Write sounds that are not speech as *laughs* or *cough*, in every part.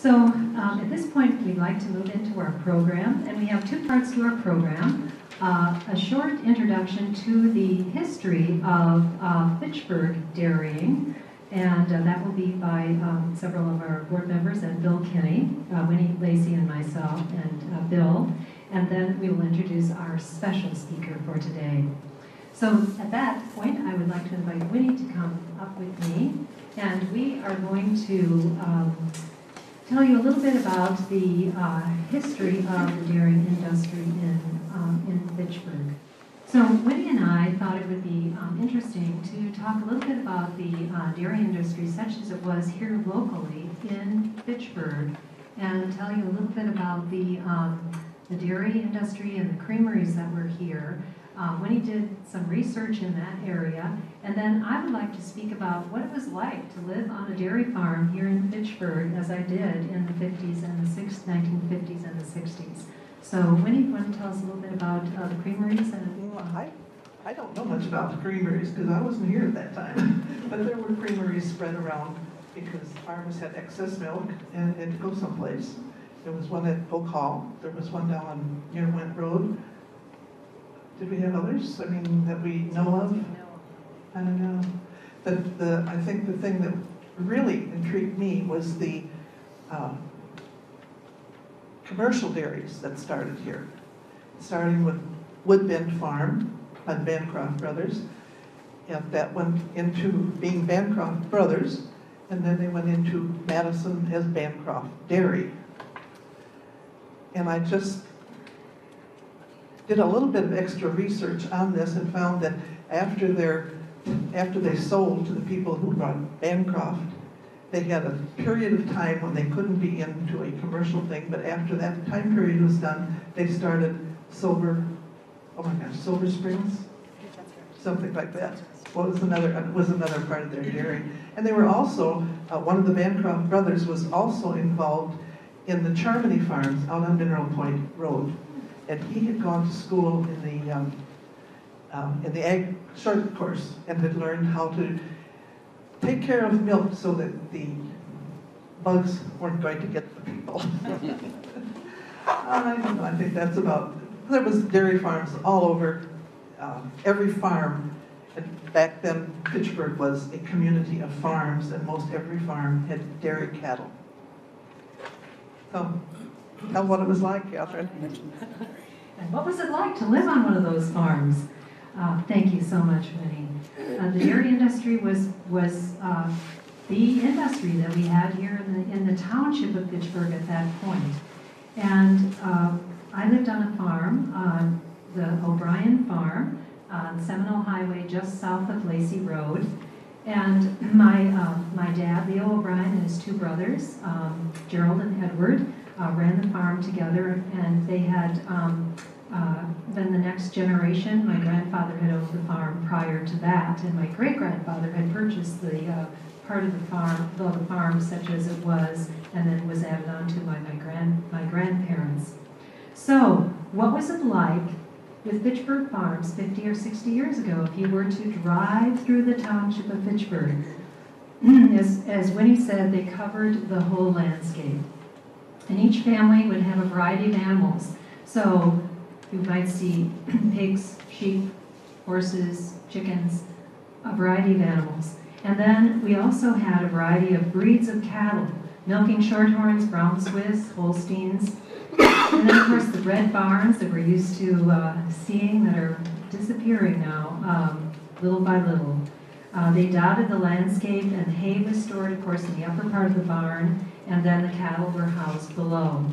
So um, at this point, we'd like to move into our program, and we have two parts to our program. Uh, a short introduction to the history of uh, Fitchburg dairying, and uh, that will be by um, several of our board members and Bill Kinney, uh, Winnie Lacey, and myself, and uh, Bill. And then we will introduce our special speaker for today. So at that point, I would like to invite Winnie to come up with me, and we are going to um, tell you a little bit about the uh, history of the dairy industry in, um, in Fitchburg. So Winnie and I thought it would be um, interesting to talk a little bit about the uh, dairy industry such as it was here locally in Fitchburg and tell you a little bit about the, um, the dairy industry and the creameries that were here. Uh, he did some research in that area, and then I would like to speak about what it was like to live on a dairy farm here in Fitchburg, as I did in the 50s and the 60s, 1950s and the 60s. So Winnie, you want to tell us a little bit about uh, the creameries and Well, I, I don't know much about the creameries because I wasn't here at that time. *laughs* But there were creameries spread around because farmers had excess milk and had to go someplace. There was one at Oak Hall, there was one down on near Went Road. Did we have others, I mean, that we know of? I don't know. But the, I think the thing that really intrigued me was the, um, commercial dairies that started here. Starting with Woodbend Farm by Bancroft Brothers. And that went into being Bancroft Brothers, and then they went into Madison as Bancroft Dairy. And I just did a little bit of extra research on this and found that after their, after they sold to the people who brought Bancroft, they had a period of time when they couldn't be into a commercial thing, but after that time period was done, they started Silver, oh my gosh, Silver Springs? Something like that. What was another, was another part of their dairy. And they were also, uh, one of the Bancroft brothers was also involved in the Charmany Farms out on Mineral Point Road. And he had gone to school in the, um, um, in the ag short course and had learned how to take care of milk so that the bugs weren't going to get the people. *laughs* I know, I think that's about, there was dairy farms all over, um, every farm. And back then, Fitchburg was a community of farms, and most every farm had dairy cattle. So, tell what it was like, Catherine. *laughs* And what was it like to live on one of those farms? Uh, thank you so much, Winnie. Uh, the dairy industry was was uh, the industry that we had here in the, in the township of Fitchburg at that point. And uh, I lived on a farm, the O'Brien Farm, on Seminole Highway, just south of Lacy Road. And my uh, my dad, Leo O'Brien, and his two brothers, um, Gerald and Edward, uh, ran the farm together, and they had um, uh, the next generation. My grandfather had owned the farm prior to that, and my great grandfather had purchased the uh, part of the farm, though the farm such as it was, and then was added on to by my grand my grandparents. So, what was it like with Fitchburg Farms 50 or 60 years ago if you were to drive through the township of Fitchburg? *clears throat* As, as Winnie said, they covered the whole landscape. And each family would have a variety of animals. So you might see *clears throat* pigs, sheep, horses, chickens, a variety of animals. And then we also had a variety of breeds of cattle, milking shorthorns, brown Swiss, Holsteins, and then of course the red barns that we're used to uh, seeing that are disappearing now, um, little by little. Uh, they dotted the landscape and hay was stored, of course, in the upper part of the barn, and then the cattle were housed below.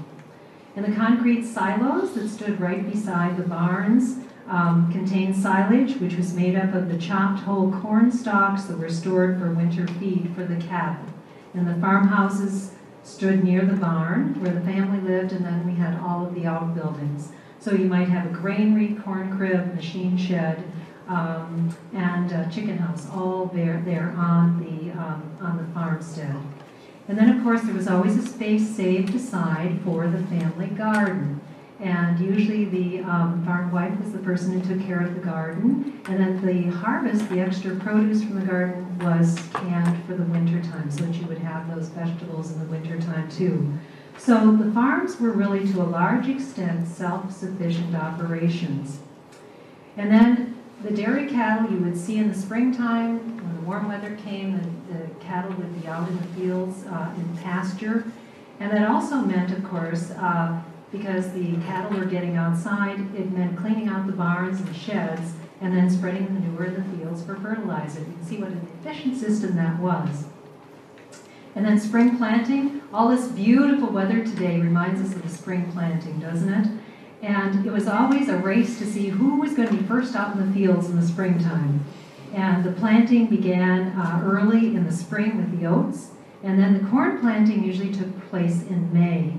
And the concrete silos that stood right beside the barns um, contained silage, which was made up of the chopped whole corn stalks that were stored for winter feed for the cattle. And the farmhouses stood near the barn where the family lived, and then we had all of the outbuildings. So you might have a granary, corn crib, machine shed, um, and a chicken house, all there, there on the, um, on the farmstead. And then, of course, there was always a space saved aside for the family garden. And usually the um, farm wife was the person who took care of the garden. And then the harvest, the extra produce from the garden was canned for the winter time so that you would have those vegetables in the winter time too. So the farms were really to a large extent self-sufficient operations. And then the dairy cattle you would see in the springtime, when the warm weather came, the, the cattle would be out in the fields uh, in pasture. And that also meant, of course, uh, because the cattle were getting outside, it meant cleaning out the barns and sheds and then spreading manure in the fields for fertilizer. You can see what an efficient system that was. And then spring planting, all this beautiful weather today reminds us of the spring planting, doesn't it? And it was always a race to see who was going to be first out in the fields in the springtime. And the planting began uh, early in the spring with the oats, and then the corn planting usually took place in May.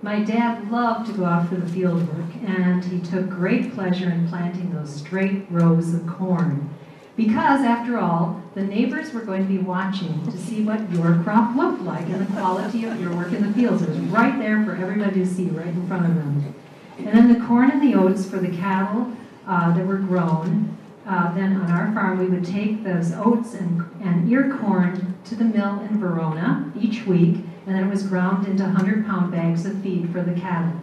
My dad loved to go out for the field work, and he took great pleasure in planting those straight rows of corn. Because, after all, the neighbors were going to be watching to see what your crop looked like and the quality of your work in the fields. It was right there for everybody to see, right in front of them. And then the corn and the oats for the cattle uh, that were grown. Uh, then on our farm, we would take those oats and, and ear corn to the mill in Verona each week, and then it was ground into 100 pound bags of feed for the cattle.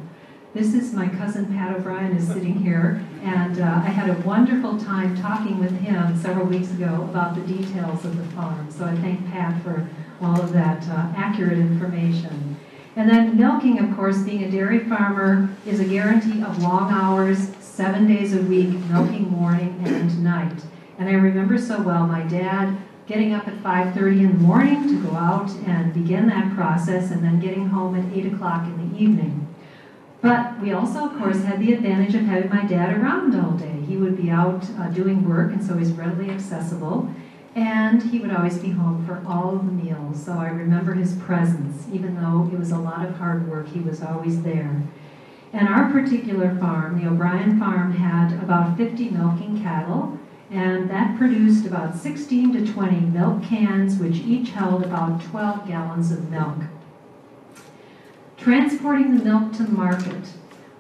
This is my cousin Pat O'Brien is sitting here, and uh, I had a wonderful time talking with him several weeks ago about the details of the farm. So I thank Pat for all of that uh, accurate information. And then milking, of course, being a dairy farmer is a guarantee of long hours, seven days a week, milking morning and night. And I remember so well my dad getting up at 5.30 in the morning to go out and begin that process and then getting home at 8 o'clock in the evening. But we also, of course, had the advantage of having my dad around all day. He would be out uh, doing work, and so he's readily accessible. And he would always be home for all of the meals. So I remember his presence. Even though it was a lot of hard work, he was always there. And our particular farm, the O'Brien farm, had about 50 milking cattle, and that produced about 16 to 20 milk cans, which each held about 12 gallons of milk. Transporting the milk to the market.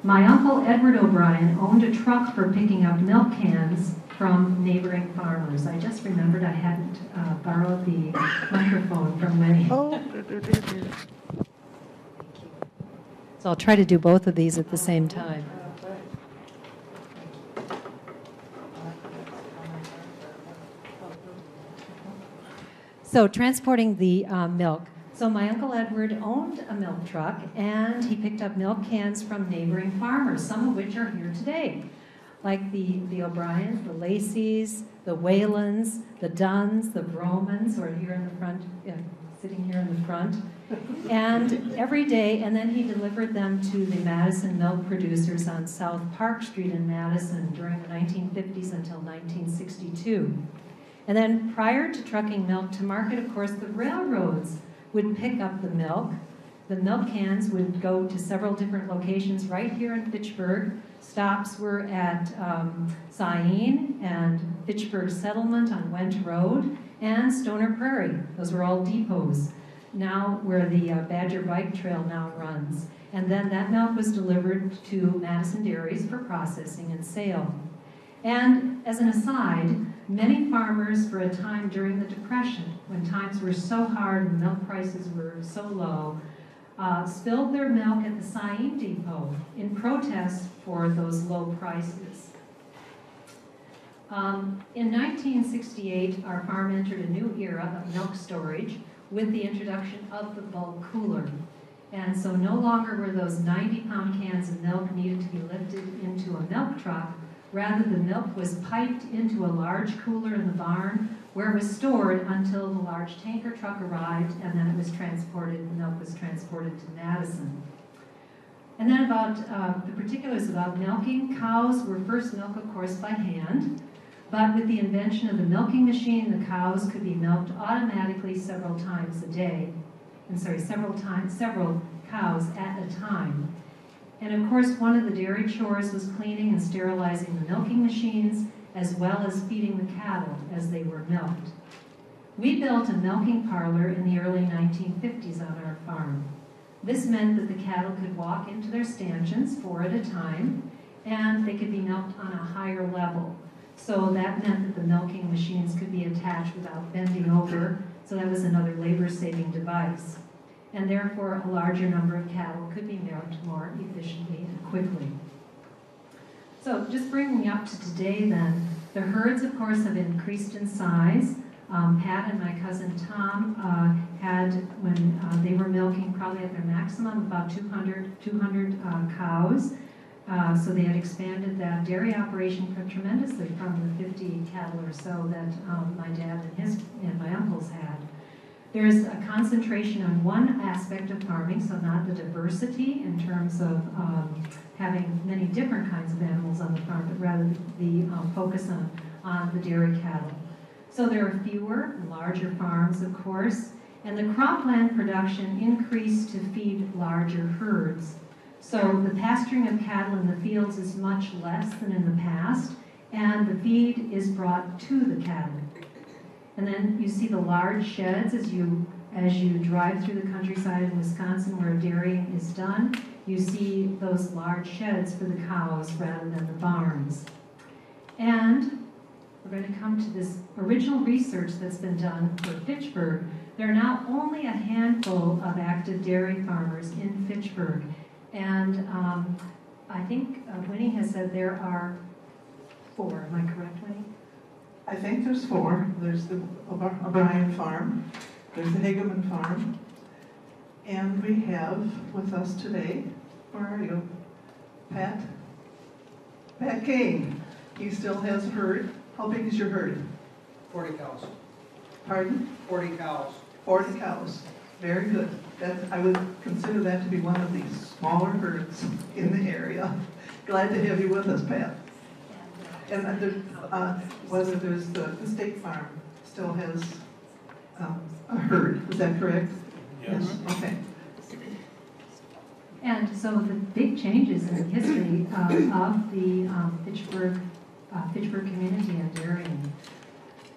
My uncle Edward O'Brien owned a truck for picking up milk cans from neighboring farmers. I just remembered I hadn't uh, borrowed the microphone from Winnie. Oh, So I'll try to do both of these at the same time. So transporting the uh, milk. So my uncle Edward owned a milk truck and he picked up milk cans from neighboring farmers, some of which are here today, like the, the O'Briens, the Lacey's, the Whalens, the Duns, the Bromans, who are here in the front, yeah, sitting here in the front. And every day, and then he delivered them to the Madison milk producers on South Park Street in Madison during the 1950s until 1962. And then prior to trucking milk to market, of course, the railroads would pick up the milk. The milk cans would go to several different locations right here in Fitchburg. Stops were at um, Syene and Fitchburg Settlement on Went Road and Stoner Prairie. Those were all depots. Now where the uh, Badger Bike Trail now runs. And then that milk was delivered to Madison Dairies for processing and sale. And as an aside, many farmers for a time during the Depression, when times were so hard and milk prices were so low, uh, spilled their milk at the Syene Depot in protest for those low prices. Um, in 1968, our farm entered a new era of milk storage with the introduction of the bulk cooler. And so no longer were those 90 pound cans of milk needed to be lifted into a milk truck. Rather, the milk was piped into a large cooler in the barn where it was stored until the large tanker truck arrived and then it was transported, the milk was transported to Madison. And then about uh, the particulars about milking, cows were first milked, of course, by hand. But with the invention of the milking machine, the cows could be milked automatically several times a day. I'm sorry, several times, several cows at a time. And of course, one of the dairy chores was cleaning and sterilizing the milking machines, as well as feeding the cattle as they were milked. We built a milking parlor in the early 1950s on our farm. This meant that the cattle could walk into their stanchions four at a time, and they could be milked on a higher level. So that meant that the milking machines could be attached without bending over, so that was another labor-saving device. And therefore, a larger number of cattle could be milked more efficiently and quickly. So just bringing me up to today then, the herds, of course, have increased in size. Um, Pat and my cousin Tom uh, had, when uh, they were milking, probably at their maximum, about 200, 200 uh, cows. Uh, so they had expanded that dairy operation tremendously from the 50 cattle or so that um, my dad and his and my uncles had. There's a concentration on one aspect of farming, so not the diversity in terms of um, having many different kinds of animals on the farm, but rather the um, focus on, on the dairy cattle. So there are fewer, larger farms, of course, and the cropland production increased to feed larger herds. So the pasturing of cattle in the fields is much less than in the past, and the feed is brought to the cattle. And then you see the large sheds as you as you drive through the countryside in Wisconsin where dairying is done. You see those large sheds for the cows rather than the barns. And we're going to come to this original research that's been done for Fitchburg. There are now only a handful of active dairy farmers in Fitchburg. And um, I think uh, Winnie has said there are four. Am I correct, Winnie? I think there's four. There's the O'Brien Farm, there's the Hageman Farm, and we have with us today, where are you? Pat? Pat Kane. He still has a herd. How big is your herd? 40 cows. Pardon? 40 cows. 40 cows. Very good. That, I would consider that to be one of the smaller herds in the area. Glad to have you with us, Pat. And uh, there, uh, whether there's the, the State Farm still has um, a herd, is that correct? Yes. Okay. And so the big changes in the history uh, of the um, Fitchburg, uh, Fitchburg community and dairying.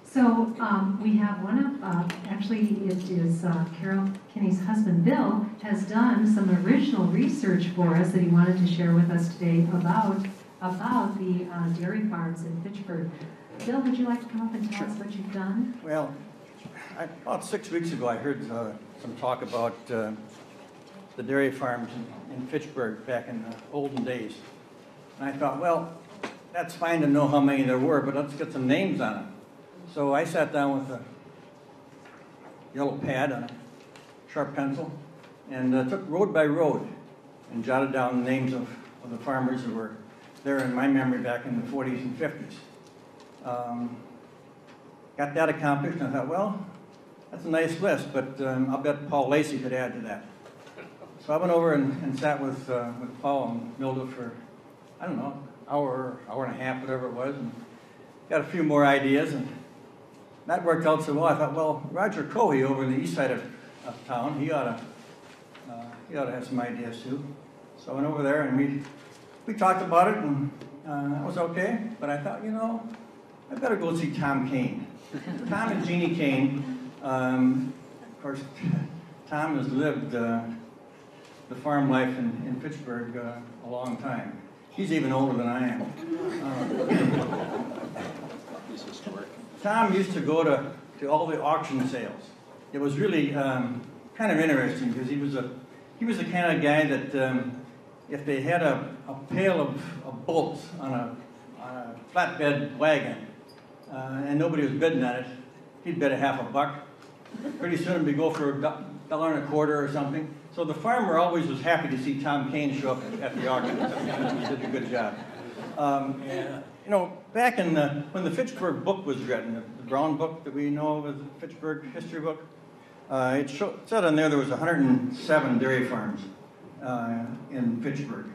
So um, we have one of, uh, actually it is uh, Carol Kinney's husband, Bill, has done some original research for us that he wanted to share with us today about, about the uh, dairy farms in Fitchburg. Bill, would you like to come up and tell us what you've done? Well, I- about six weeks ago, I heard uh, some talk about uh, the dairy farms in- in Fitchburg back in the olden days. And I thought, well, that's fine to know how many there were, but let's get some names on them. So I sat down with a yellow pad and a sharp pencil and uh, took road by road and jotted down the names of, of the farmers who were there in my memory back in the 40s and 50s. Um, got that accomplished, and I thought, well, that's a nice list, but um, I'll bet Paul Lacey could add to that. So I went over and, and sat with, uh, with Paul and Milda for, I don't know, hour, hour and a half, whatever it was, and got a few more ideas, and that worked out so well. I thought, well, Roger Cohey over in the east side of, of town, he ought to, uh, he ought to have some ideas too. So I went over there and we, we talked about it, and uh, that was okay. But I thought, you know, I better go see Tom Kane. Tom and Jeannie Kane, um, of course, *laughs* Tom has lived uh, the farm life in, in Fitchburg uh, a long time. He's even older than I am. *laughs* Uh, Tom used to go to, to all the auction sales. It was really um, kind of interesting because he was a he was the kind of guy that um, if they had a, a pail of, of bolts on a, on a flatbed wagon uh, and nobody was bidding on it, he'd bid a half a buck. Pretty soon it'd be go for a dollar and a quarter or something. So the farmer always was happy to see Tom Kane show up at the auction. he did a good job. Um, you know, back in the, when the Fitchburg book was written, the, brown book that we know of the Fitchburg history book, uh, it, show, it said on there there was 107 dairy farms uh, in Fitchburg.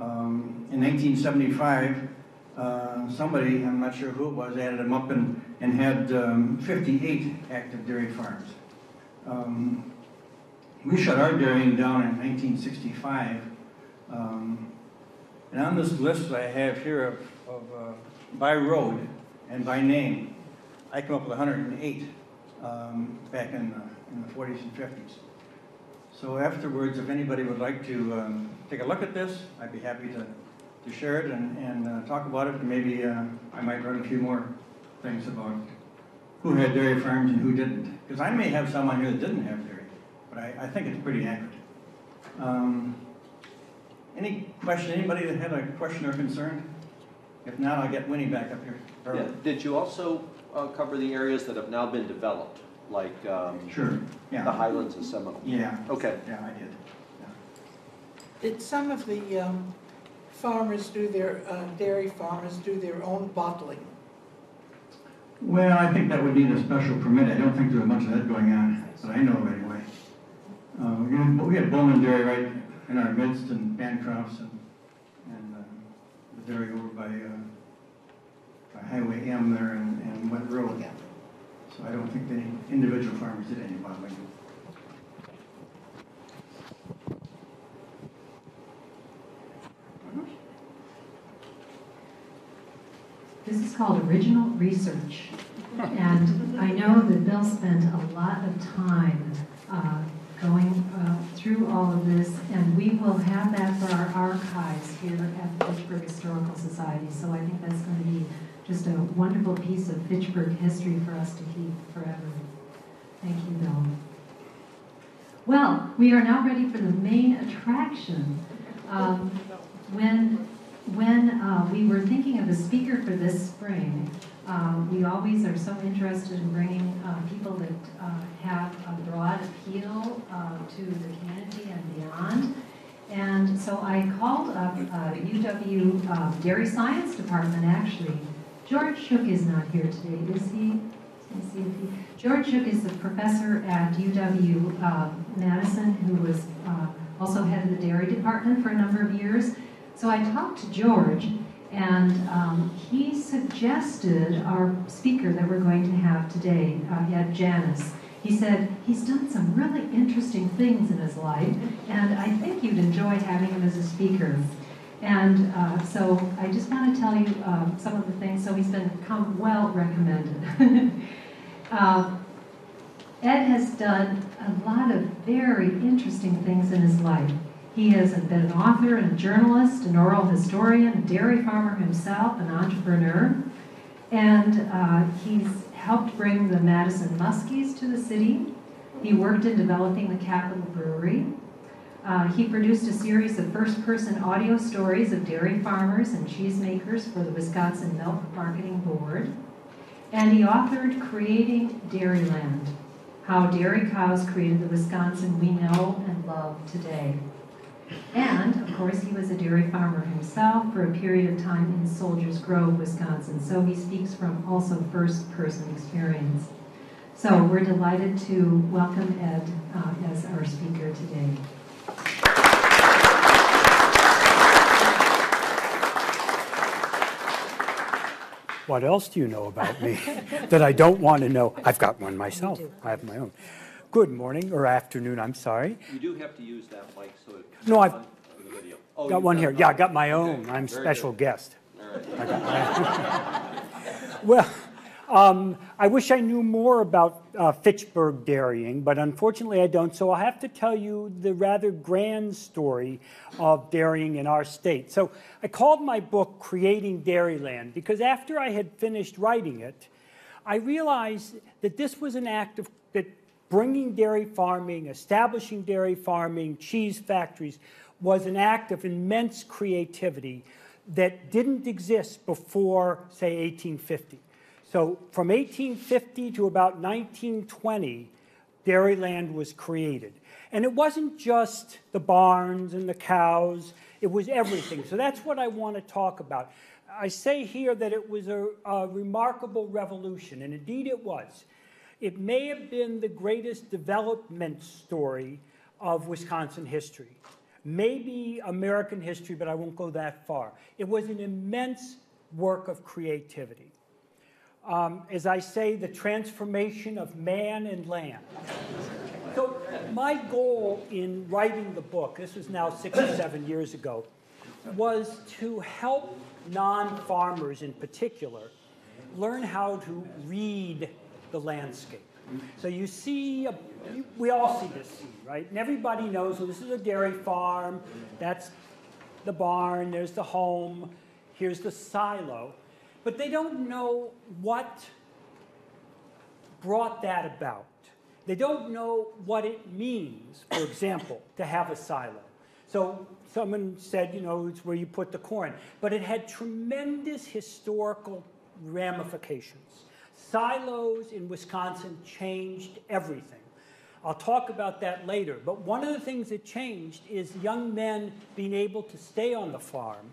Um, in 1975, uh, somebody, I'm not sure who it was, added them up and, and had um, 58 active dairy farms. Um, we shut our dairying down in 1965. Um, and on this list I have here of, of uh, by road and by name, I come up with 108 um, back in the, in the 40s and 50s. So afterwards, if anybody would like to um, take a look at this, I'd be happy to, to share it and, and uh, talk about it. And maybe uh, I might run a few more things about who had dairy farms and who didn't. Because I may have someone here that didn't have dairy, but I, I think it's pretty accurate. Um, Any question, anybody that had a question or concern? If not, I'll get Winnie back up here. Or- Yeah, Did you also uh, cover the areas that have now been developed, like um, Sure, the yeah. Highlands of Seminole? Yeah, Okay, yeah, I did. Did some of the um, farmers do their, uh, dairy farmers do their own bottling? Well, I think that would need a special permit. I don't think there's much of that going on, that I know of anyway. Uh, we had- We had Bowman Dairy right in our midst and Bancrofts and, and uh, the dairy over by, uh, by Highway M there and, and Wet Road. So I don't think the individual farmers did any bottling. This is called original research. And I know that Bill spent a lot of time uh, going uh, through all of this, and we will have that for our archives here at the Fitchburg Historical Society. So I think that's going to be just a wonderful piece of Fitchburg history for us to keep forever. Thank you, Bill. Well, we are now ready for the main attraction. Um, When when uh, we were thinking of a speaker for this spring, um, we always are so interested in bringing uh, people that uh, have a broad appeal uh, to the community and beyond. And so I called up UW uh, Dairy Science Department, actually. George Shook is not here today, is he? If he- George Shook is a professor at UW uh, Madison, who was uh, also head of the dairy department for a number of years. So I talked to George, and um, he suggested our speaker that we're going to have today, uh, Ed Janus. He said he's done some really interesting things in his life, and I think you'd enjoy having him as a speaker. And uh, so I just want to tell you um, some of the things. So he's been come well recommended. *laughs* uh, Ed has done a lot of very interesting things in his life. He has been an author and a journalist, an oral historian, a dairy farmer himself, an entrepreneur. And uh, he's helped bring the Madison Muskies to the city. He worked in developing the Capital Brewery. Uh, he produced a series of first-person audio stories of dairy farmers and cheesemakers for the Wisconsin Milk Marketing Board. And he authored Creating Dairyland, How Dairy Cows Created the Wisconsin We Know and Love Today. And, of course, he was a dairy farmer himself for a period of time in Soldiers Grove, Wisconsin, so he speaks from also first-person experience. So we're delighted to welcome Ed uh, as our speaker today. What else do you know about me *laughs* that I don't want to know? I've got one myself. I have my own. Good morning or afternoon, I'm sorry. you do have to use that mic so it. No, I've on the video. Oh, Got you've one here. Yeah, I got my Okay, own. I'm very special good. guest. All *laughs* right. Well, um, I wish I knew more about uh, Fitchburg dairying, but unfortunately I don't. So I'll have to tell you the rather grand story of dairying in our state. So I called my book Creating Dairyland because after I had finished writing it, I realized that this was an act of bringing dairy farming, establishing dairy farming, cheese factories was an act of immense creativity that didn't exist before, say, 1850. So from 1850 to about 1920, Dairyland was created. And it wasn't just the barns and the cows, it was everything. So that's what I want to talk about. I say here that it was a, a remarkable revolution, and indeed it was. It may have been the greatest development story of Wisconsin history, maybe American history, but I won't go that far. It was an immense work of creativity. Um, as I say, the transformation of man and land. So, my goal in writing the book, this was now six or seven years ago, was to help non farmers in particular learn how to read the landscape. So, you see a, you- we all see this scene, right? And everybody knows, well, this is a dairy farm, that's the barn, there's the home, here's the silo. But they don't know what brought that about. They don't know what it means, for example, to have a silo. So someone said, you know, it's where you put the corn, but it had tremendous historical ramifications. Silos in Wisconsin changed everything. I'll talk about that later, but one of the things that changed is young men being able to stay on the farm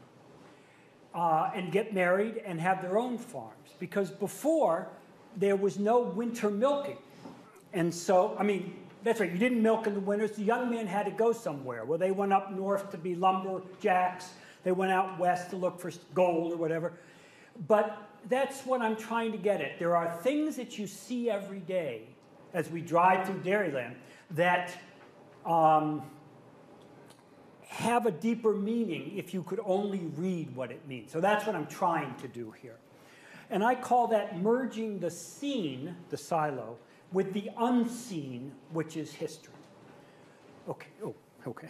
uh, and get married and have their own farms. Because before, there was no winter milking. And so, I mean, that's right, you didn't milk in the winters. The young men had to go somewhere. Well, they went up north to be lumberjacks, they went out west to look for gold or whatever. But that's what I'm trying to get at. There are things that you see every day as we drive through Dairyland that um, have a deeper meaning if you could only read what it means. So that's what I'm trying to do here. And I call that merging the seen, the silo, with the unseen, which is history. Okay, oh, okay.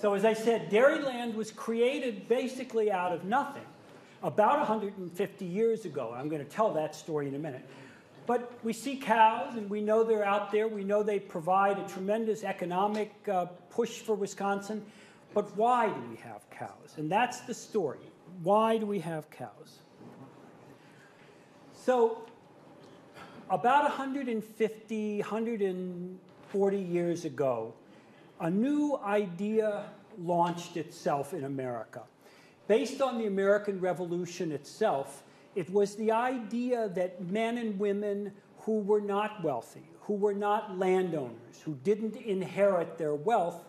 So, as I said, Dairyland was created basically out of nothing about 150 years ago. I'm going to tell that story in a minute. But we see cows and we know they're out there. We know they provide a tremendous economic uh, push for Wisconsin. But why do we have cows? And that's the story. Why do we have cows? So, about 150, 140 years ago, a new idea launched itself in America. Based on the American Revolution itself, it was the idea that men and women who were not wealthy, who were not landowners, who didn't inherit their wealth,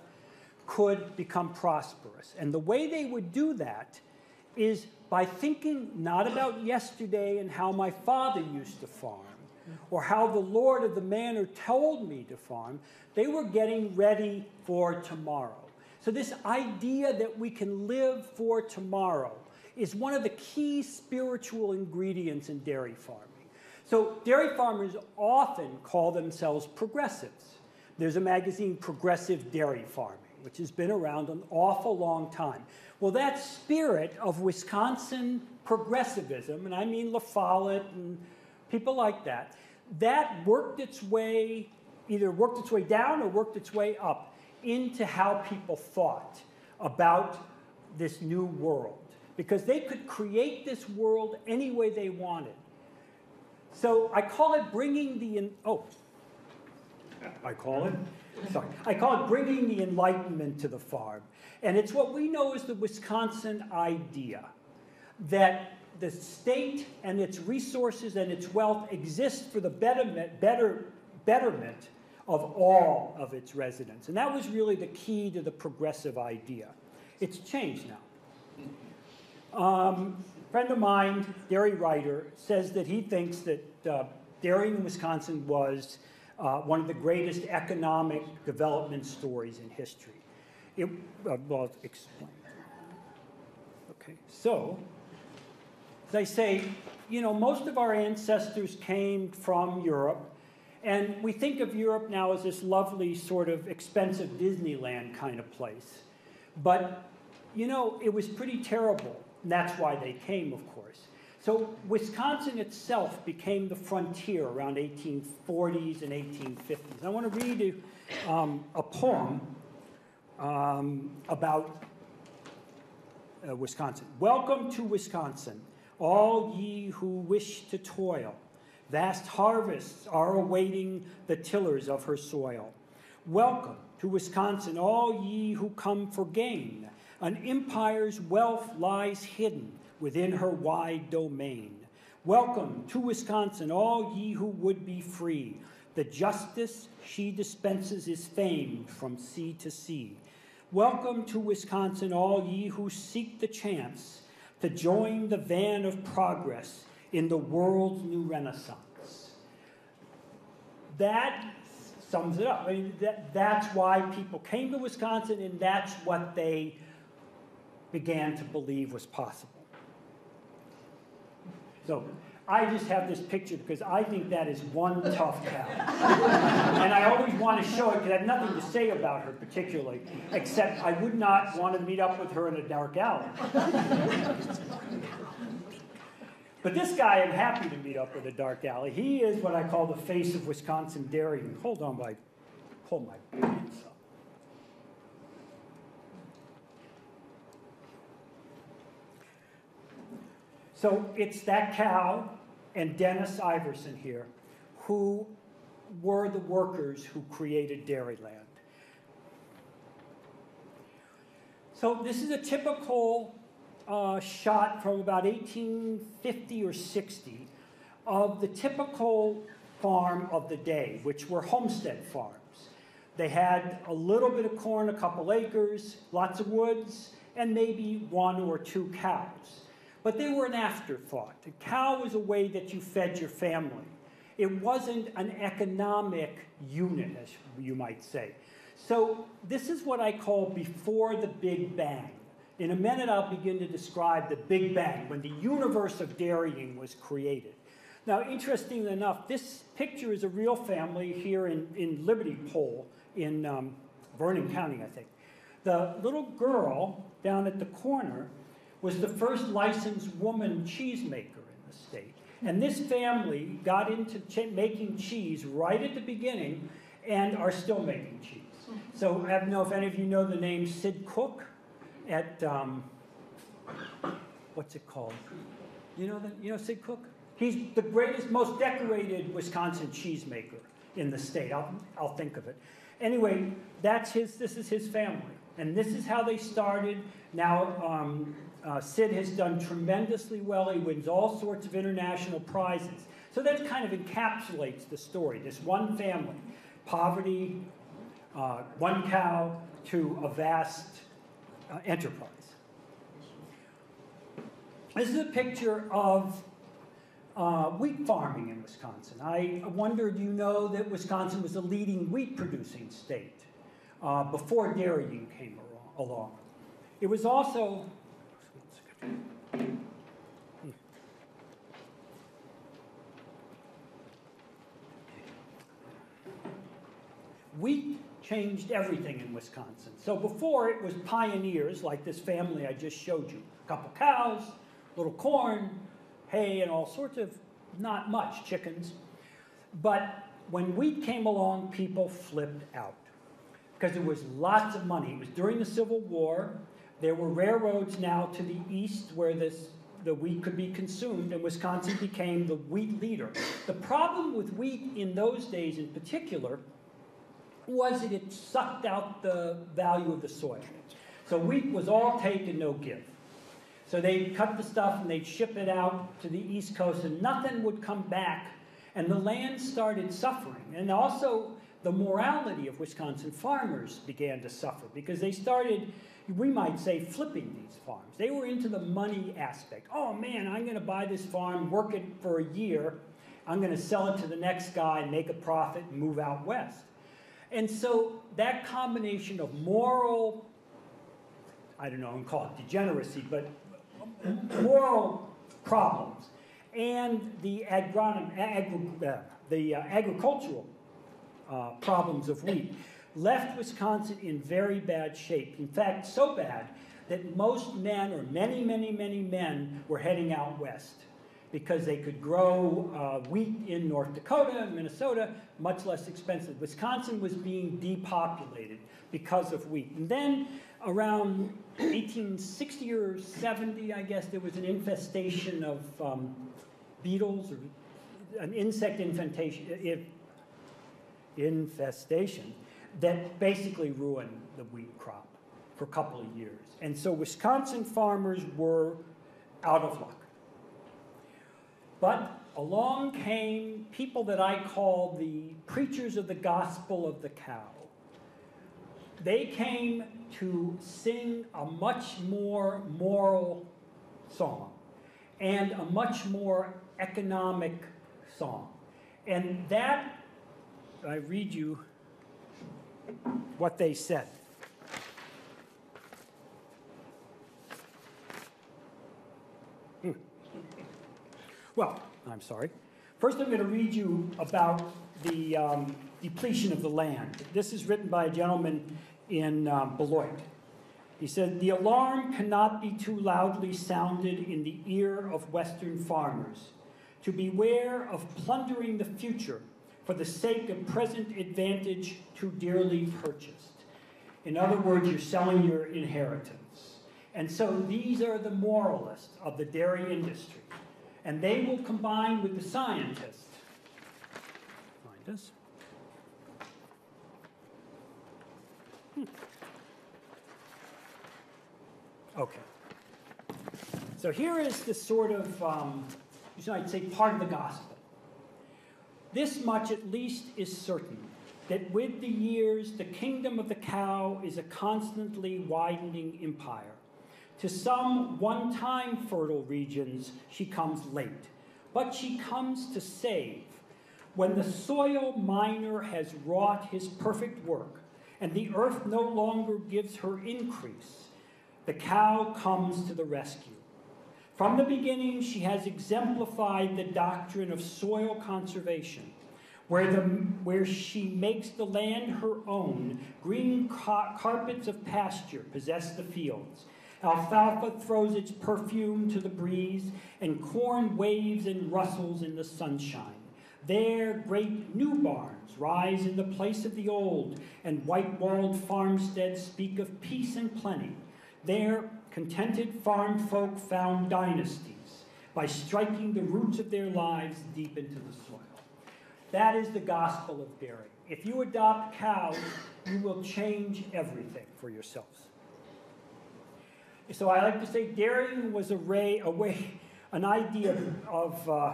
could become prosperous. And the way they would do that is by thinking not about yesterday and how my father used to farm or how the Lord of the manor told me to farm, they were getting ready for tomorrow. So, this idea that we can live for tomorrow is one of the key spiritual ingredients in dairy farming. So, dairy farmers often call themselves progressives. There's a magazine, Progressive Dairy Farming, which has been around an awful long time. Well, that spirit of Wisconsin progressivism, and I mean La Follette and people like that, that worked its way, either worked its way down or worked its way up into how people thought about this new world. Because they could create this world any way they wanted. So I call it bringing the, oh, I call it, sorry, I call it bringing the Enlightenment to the farm. And it's what we know as the Wisconsin idea that the state and its resources and its wealth exist for the betterment, better, betterment of all of its residents. And that was really the key to the progressive idea. It's changed now. Um, a friend of mine, dairy writer, says that he thinks that uh, dairying in Wisconsin was uh, one of the greatest economic development stories in history. It, uh, well, explain. Okay, so I say, you know, most of our ancestors came from Europe, and we think of Europe now as this lovely, sort of expensive Disneyland kind of place. But, you know, it was pretty terrible. And that's why they came, of course. So Wisconsin itself became the frontier around 1840s and 1850s. I want to read you um, a poem um, about uh, Wisconsin. Welcome to Wisconsin, all ye who wish to toil. Vast harvests are awaiting the tillers of her soil. Welcome to Wisconsin, all ye who come for gain. An empire's wealth lies hidden within her wide domain. Welcome to Wisconsin, all ye who would be free. The justice she dispenses is famed from sea to sea. Welcome to Wisconsin, all ye who seek the chance to join the van of progress in the world's new renaissance. That sums it up. I mean, that, that's why people came to Wisconsin, and that's what they began to believe was possible. So, I just have this picture because I think that is one tough cow. and I always want to show it because I have nothing to say about her particularly, except I would not want to meet up with her in a dark alley. But this guy, I'm happy to meet up with a dark alley. He is what I call the face of Wisconsin dairying. Hold on, I pull my pants up. So it's that cow and Dennis Iverson here who were the workers who created Dairyland. So this is a typical uh, shot from about 1850 or 60 of the typical farm of the day, which were homestead farms. They had a little bit of corn, a couple acres, lots of woods, and maybe one or two cows. But they were an afterthought. A cow was a way that you fed your family. It wasn't an economic unit, as you might say. So this is what I call before the Big Bang. In a minute, I'll begin to describe the Big Bang, when the universe of dairying was created. Now, interestingly enough, this picture is a real family here in, in Liberty Pole in um, Vernon County, I think. The little girl down at the corner was the first licensed woman cheesemaker in the state. And this family got into making cheese right at the beginning and are still making cheese. So I don't know if any of you know the name Sid Cook at, um, what's it called? You know, the, you know Sid Cook? He's the greatest, most decorated Wisconsin cheesemaker in the state. I'll, I'll think of it. Anyway, that's his, this is his family. And this is how they started. Now, um, uh, Sid has done tremendously well. He wins all sorts of international prizes. So that kind of encapsulates the story this one family, poverty, uh, one cow, to a vast uh, enterprise. This is a picture of uh, wheat farming in Wisconsin. I wonder, do you know that Wisconsin was a leading wheat producing state uh, before dairying came along? It was also. Wheat changed everything in Wisconsin. So before it was pioneers like this family I just showed you a couple cows, little corn, hay, and all sorts of not much chickens. But when wheat came along, people flipped out because there was lots of money. It was during the Civil War. There were railroads now to the east where this, the wheat could be consumed, and Wisconsin became the wheat leader. The problem with wheat in those days, in particular, was that it sucked out the value of the soil. So wheat was all take and no give. So they'd cut the stuff and they'd ship it out to the East Coast, and nothing would come back. And the land started suffering. And also, the morality of Wisconsin farmers began to suffer because they started, we might say, flipping these farms. They were into the money aspect. Oh man, I'm going to buy this farm, work it for a year, I'm going to sell it to the next guy, make a profit, and move out west. And so that combination of moral, I don't know, I'm call it degeneracy, but moral problems and the, agronom, agri, uh, the uh, agricultural uh, problems of wheat left Wisconsin in very bad shape. In fact, so bad that most men, or many, many, many men, were heading out west because they could grow uh, wheat in North Dakota Minnesota much less expensive. Wisconsin was being depopulated because of wheat. And then around 1860 or 70, I guess, there was an infestation of um, beetles or an insect infestation, infestation that basically ruined the wheat crop for a couple of years. And so Wisconsin farmers were out of luck. But along came people that I call the preachers of the gospel of the cow. They came to sing a much more moral song and a much more economic song. And that, I read you what they said. Well, I'm sorry. First, I'm going to read you about the um, depletion of the land. This is written by a gentleman in um, Beloit. He said, The alarm cannot be too loudly sounded in the ear of Western farmers to beware of plundering the future for the sake of present advantage too dearly purchased. In other words, you're selling your inheritance. And so these are the moralists of the dairy industry. And they will combine with the scientists. Find us. Hmm. Okay. So here is the sort of, um, I'd say, part of the gospel. This much at least is certain that with the years, the kingdom of the cow is a constantly widening empire. To some one time fertile regions, she comes late, but she comes to save. When the soil miner has wrought his perfect work, and the earth no longer gives her increase, the cow comes to the rescue. From the beginning, she has exemplified the doctrine of soil conservation, where, the, where she makes the land her own. Green car- carpets of pasture possess the fields. Alfalfa throws its perfume to the breeze, and corn waves and rustles in the sunshine. There, great new barns rise in the place of the old, and white walled farmsteads speak of peace and plenty. There, contented farm folk found dynasties by striking the roots of their lives deep into the soil. That is the gospel of dairy. If you adopt cows, you will change everything for yourselves. So I like to say dairying was a, ray, a way, an idea of uh,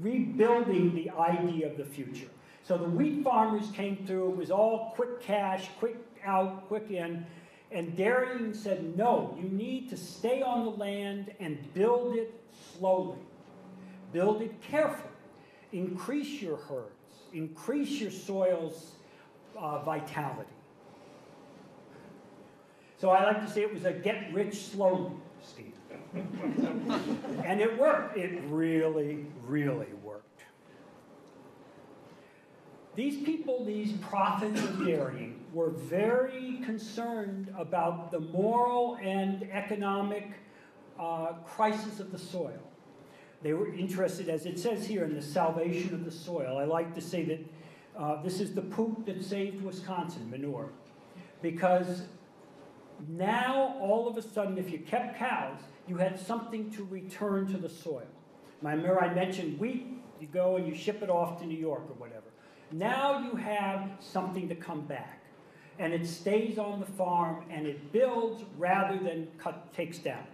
rebuilding the idea of the future. So the wheat farmers came through, it was all quick cash, quick out, quick in. And dairying said, no, you need to stay on the land and build it slowly. Build it carefully. Increase your herds. Increase your soil's uh, vitality. So I like to say it was a get rich slowly scheme. *laughs* and it worked. It really, really worked. These people, these prophets of dairying, were very concerned about the moral and economic uh, crisis of the soil. They were interested, as it says here, in the salvation of the soil. I like to say that uh, this is the poop that saved Wisconsin, manure. Because now, all of a sudden, if you kept cows, you had something to return to the soil. Remember I mentioned wheat, you go and you ship it off to New York or whatever. Now you have something to come back. And it stays on the farm and it builds rather than cut, takes down.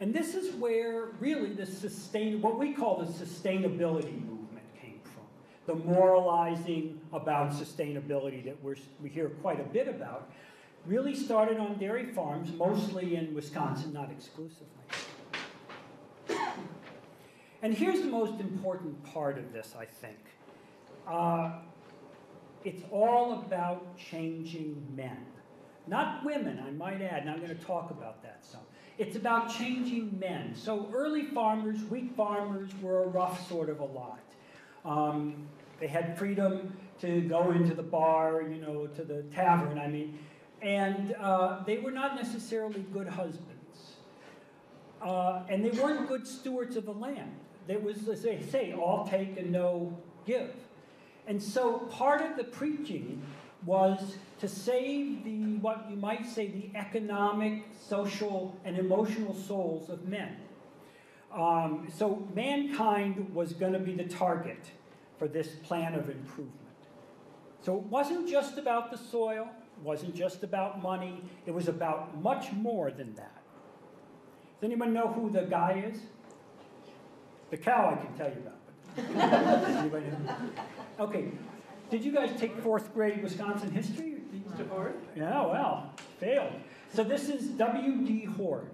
And this is where really the sustain, what we call the sustainability movement came from. The moralizing about sustainability that we're, we hear quite a bit about really started on dairy farms, mostly in Wisconsin, not exclusively. And here's the most important part of this, I think. Uh, it's all about changing men. Not women, I might add, and I'm going to talk about that some. It's about changing men. So early farmers, wheat farmers, were a rough sort of a lot. Um, they had freedom to go into the bar, you know, to the tavern, I mean, and uh, they were not necessarily good husbands. Uh, and they weren't good stewards of the land. There was, as they say, all take and no give. And so part of the preaching was to save the, what you might say, the economic, social, and emotional souls of men. Um, so mankind was going to be the target for this plan of improvement. So it wasn't just about the soil, it wasn't just about money, it was about much more than that. Does anyone know who the guy is? The cow I can tell you about. *laughs* Okay, did you guys take fourth grade Wisconsin history? Mr. Hoard? Yeah, well, failed. So this is W.D. Hoard.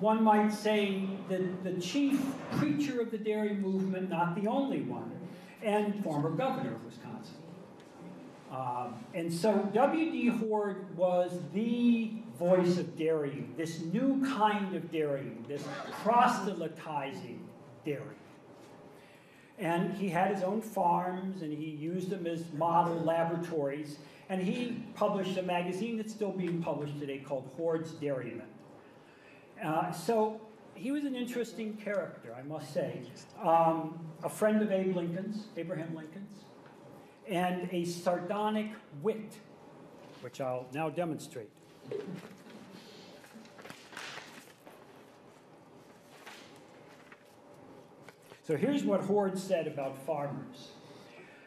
One might say the, the chief preacher of the dairy movement, not the only one, and former governor of Wisconsin. Um, and so W.D. Hoard was the voice of dairying, this new kind of dairying, this proselytizing dairying. And he had his own farms and he used them as model laboratories. And he published a magazine that's still being published today called Hoard's Dairyman. Uh, so he was an interesting character, I must say. Um, a friend of Abe Lincoln's, Abraham Lincoln's, and a sardonic wit, which I'll now demonstrate. So here's what Hoard said about farmers.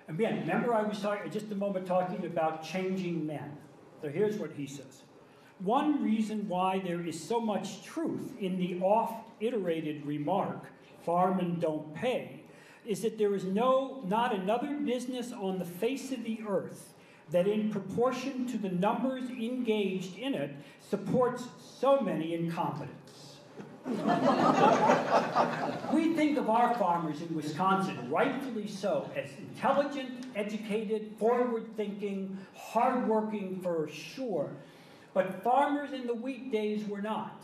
And again, remember I was talking just a moment talking about changing men. So here's what he says. One reason why there is so much truth in the oft iterated remark, farm and don't pay, is that there is no, not another business on the face of the earth that, in proportion to the numbers engaged in it, supports so many incompetents. We think of our farmers in Wisconsin, rightfully so, as intelligent, educated, forward thinking, hardworking for sure. But farmers in the wheat days were not.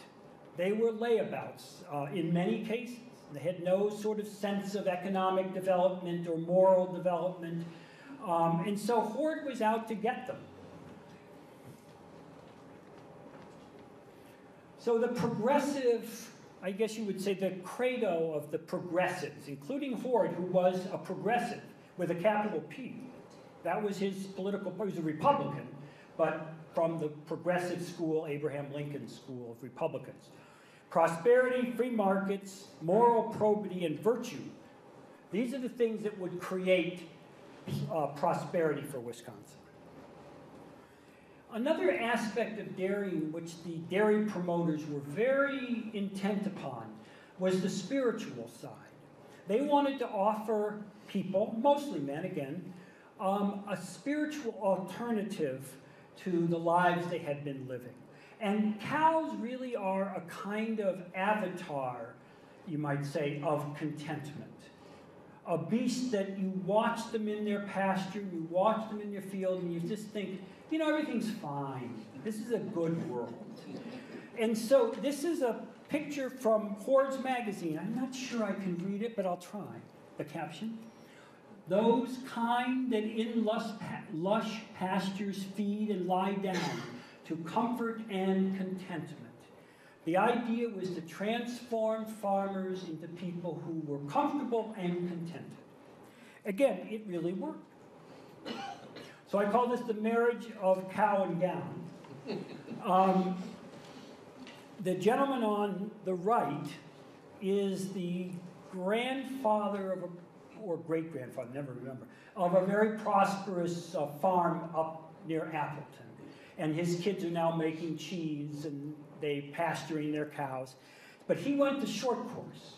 They were layabouts uh, in many cases. They had no sort of sense of economic development or moral development. Um, and so Hoard was out to get them. So the progressive, I guess you would say the credo of the progressives, including Hoard, who was a progressive with a capital P. That was his political, he was a Republican, but from the progressive school, Abraham Lincoln School of Republicans. Prosperity, free markets, moral probity, and virtue. These are the things that would create uh, prosperity for Wisconsin. Another aspect of dairying which the dairy promoters were very intent upon was the spiritual side. They wanted to offer people, mostly men again, um, a spiritual alternative to the lives they had been living. And cows really are a kind of avatar, you might say, of contentment. A beast that you watch them in their pasture, you watch them in your field, and you just think, you know, everything's fine. This is a good world. And so this is a picture from Hoard's magazine. I'm not sure I can read it, but I'll try. The caption Those kind that in lush, lush pastures feed and lie down to comfort and contentment. The idea was to transform farmers into people who were comfortable and contented. Again, it really worked. So I call this the marriage of cow and gown. Um, the gentleman on the right is the grandfather of a, or great grandfather, never remember, of a very prosperous uh, farm up near Appleton. And his kids are now making cheese and they pasturing their cows. But he went to short course.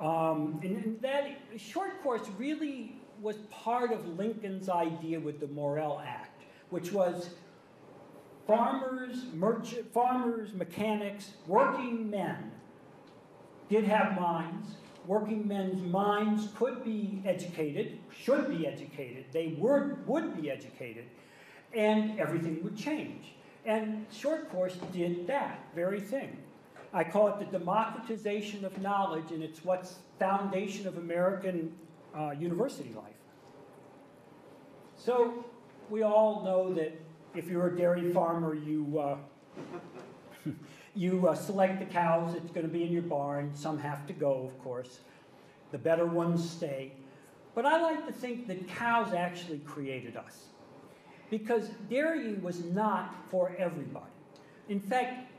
Um, and, and that short course really was part of Lincoln's idea with the Morrill Act, which was farmers, merchant, farmers, mechanics, working men did have minds. Working men's minds could be educated, should be educated, they were, would be educated, and everything would change. And short course did that very thing. I call it the democratization of knowledge, and it's what's foundation of American uh, university life. So we all know that if you're a dairy farmer, you uh, *laughs* you uh, select the cows that's going to be in your barn. Some have to go, of course. The better ones stay. But I like to think that cows actually created us. Because dairying was not for everybody. In fact,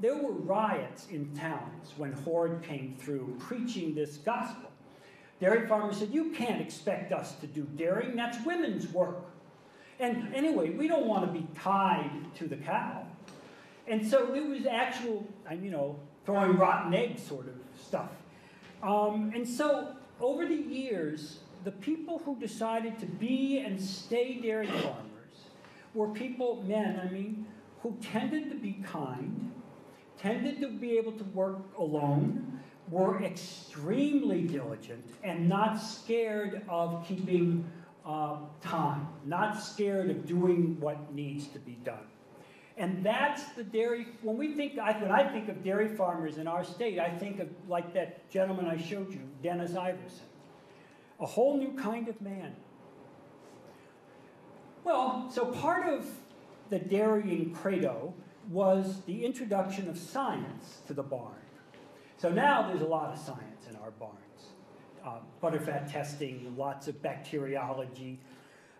there were riots in towns when Hoard came through preaching this gospel. Dairy farmers said, You can't expect us to do dairying, that's women's work. And anyway, we don't want to be tied to the cow. And so it was actual, you know, throwing rotten eggs sort of stuff. Um, and so over the years, the people who decided to be and stay dairy farmers were people, men, I mean, who tended to be kind, tended to be able to work alone, were extremely diligent, and not scared of keeping uh, time, not scared of doing what needs to be done. And that's the dairy, when we think, I- when I think of dairy farmers in our state, I think of like that gentleman I showed you, Dennis Iverson. A whole new kind of man. Well, so part of the dairying credo was the introduction of science to the barn. So now there's a lot of science in our barns. Uh, butterfat testing, lots of bacteriology,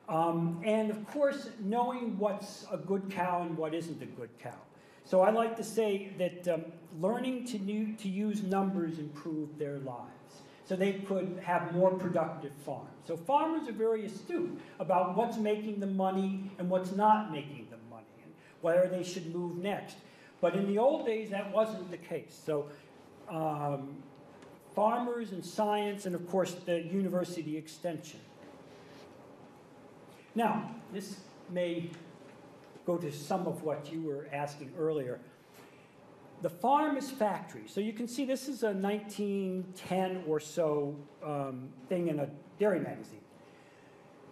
um, and of course, knowing what's a good cow and what isn't a good cow. So I like to say that um, learning to, new, to use numbers improved their lives. So they could have more productive farms. So farmers are very astute about what's making them money and what's not making them money, and where they should move next. But in the old days, that wasn't the case. So um, farmers and science, and of course, the university extension. Now, this may go to some of what you were asking earlier. The farm is factory. So you can see this is a 1910 or so um, thing in a dairy magazine.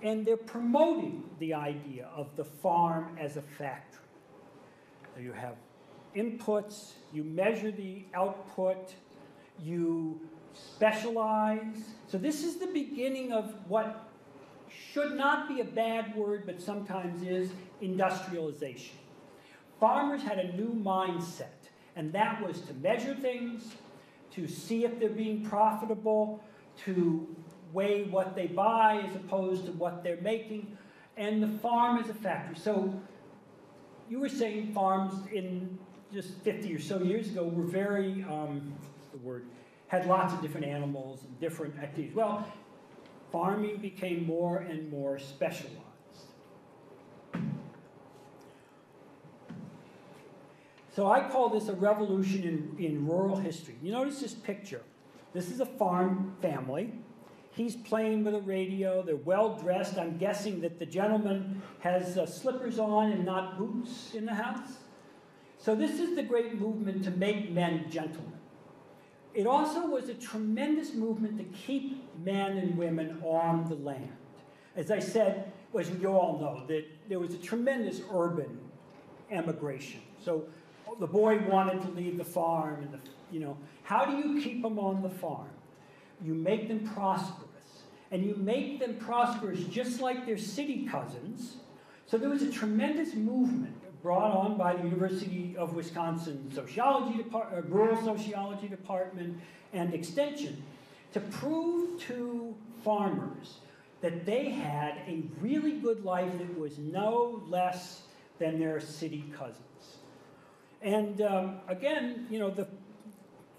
And they're promoting the idea of the farm as a factory. So you have inputs, you measure the output, you specialize. So this is the beginning of what should not be a bad word, but sometimes is industrialization. Farmers had a new mindset, and that was to measure things, to see if they're being profitable, to weigh what they buy as opposed to what they're making, and the farm is a factory. So you were saying farms in just 50 or so years ago were very, um, the word, had lots of different animals and different activities. Well, farming became more and more specialized. So I call this a revolution in, in rural history. You notice this picture. This is a farm family. He's playing with a radio. They're well dressed. I'm guessing that the gentleman has uh, slippers on and not boots in the house. So this is the great movement to make men gentlemen. It also was a tremendous movement to keep men and women on the land. As I said, as you all know, that there was a tremendous urban emigration. So the boy wanted to leave the farm, and the, you know, how do you keep them on the farm? You make them prosperous, and you make them prosperous just like their city cousins. So there was a tremendous movement brought on by the University of Wisconsin Sociology Department, uh, Rural Sociology Department, and Extension to prove to farmers that they had a really good life that was no less than their city cousins. And um, again, you know, the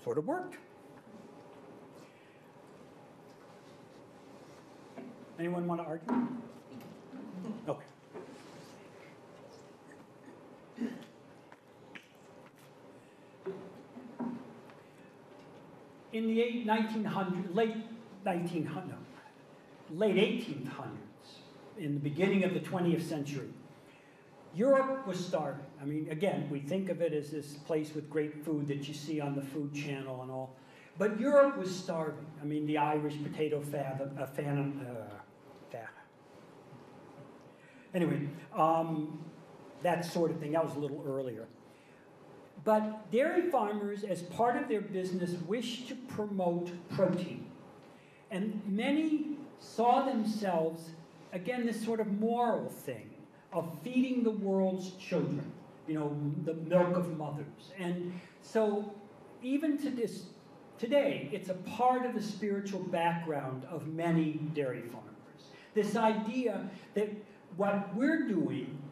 sort of worked. Anyone want to argue? Okay. In the eight- 1900, late 1900, no, late 1800s, in the beginning of the 20th century, Europe was starving. I mean, again, we think of it as this place with great food that you see on the Food Channel and all. But Europe was starving. I mean, the Irish potato famine, uh, famine, uh, fa- Anyway, um, that sort of thing. That was a little earlier. But dairy farmers, as part of their business, wish to promote protein. And many saw themselves, again, this sort of moral thing of feeding the world's children, you know, the milk of mothers. And so, even to this, today, it's a part of the spiritual background of many dairy farmers. This idea that what we're doing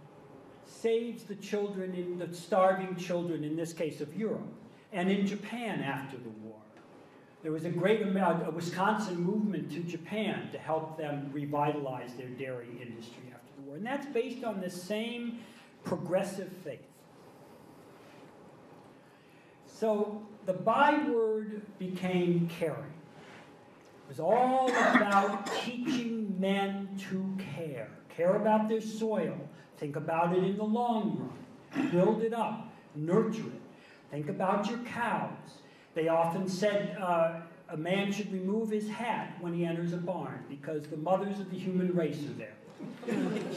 saves the children, in, the starving children, in this case of Europe, and in Japan after the war. There was a great amount, a Wisconsin movement to Japan to help them revitalize their dairy industry after the war. And that's based on the same progressive faith. So the byword became caring. It was all about teaching men to care. Care about their soil. Think about it in the long run. Build it up. Nurture it. Think about your cows. They often said, uh, a man should remove his hat when he enters a barn because the mothers of the human race are there.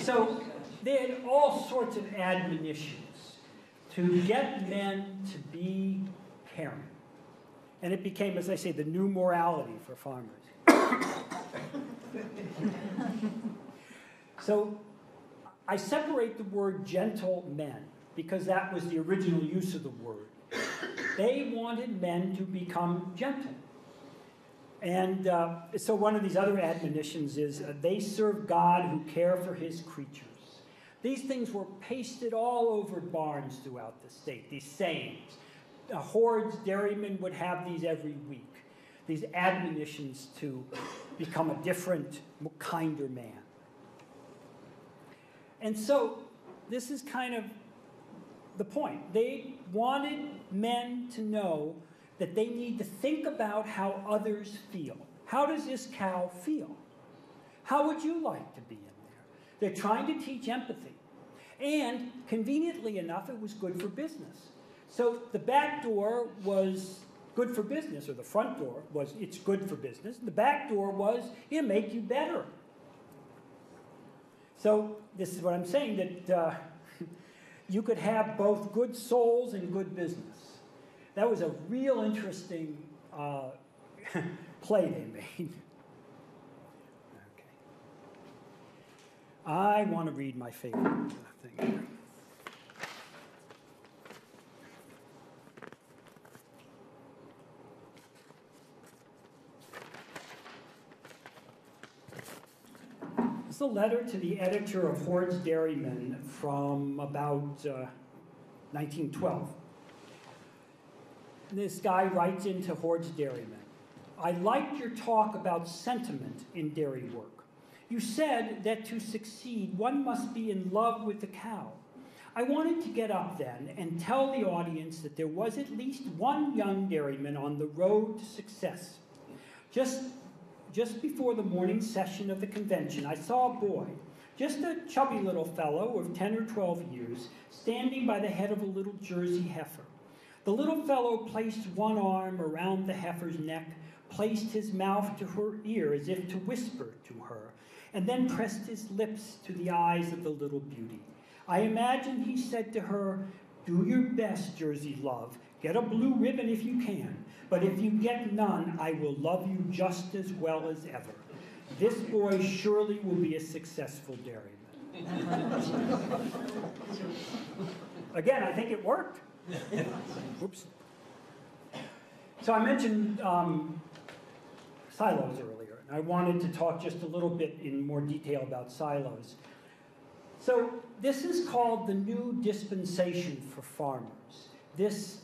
so they had all sorts of admonitions to get men to be caring. And it became, as I say, the new morality for farmers. *coughs* so I separate the word gentlemen because that was the original use of the word. They wanted men to become gentle. And uh, so one of these other admonitions is uh, they serve God who care for his creatures. These things were pasted all over barns throughout the state, these sayings. Uh, Hoard's, dairymen would have these every week, these admonitions to become a different, kinder man. And so this is kind of the point. They wanted men to know that they need to think about how others feel. How does this cow feel? How would you like to be in there? They're trying to teach empathy. And conveniently enough, it was good for business. So the back door was good for business, or the front door was it's good for business. The back door was it'll make you better. So this is what I'm saying that uh, *laughs* you could have both good souls and good business. That was a real interesting uh, *laughs* play they made. *laughs* Okay. I want to read my favorite thing. A letter to the editor of Hoard's Dairyman from about uh, 1912. This guy writes into Hoard's Dairyman I liked your talk about sentiment in dairy work. You said that to succeed, one must be in love with the cow. I wanted to get up then and tell the audience that there was at least one young dairyman on the road to success. Just, just before the morning session of the convention, I saw a boy, just a chubby little fellow of 10 or 12 years, standing by the head of a little Jersey heifer. The little fellow placed one arm around the heifer's neck, placed his mouth to her ear as if to whisper to her, and then pressed his lips to the eyes of the little beauty. I imagine he said to her, Do your best, Jersey love. Get a blue ribbon if you can. But if you get none, I will love you just as well as ever. This boy surely will be a successful dairyman. *laughs* Again, I think it worked. Oops. So I mentioned um, silos earlier, and I wanted to talk just a little bit in more detail about silos. So this is called the new dispensation for farmers. This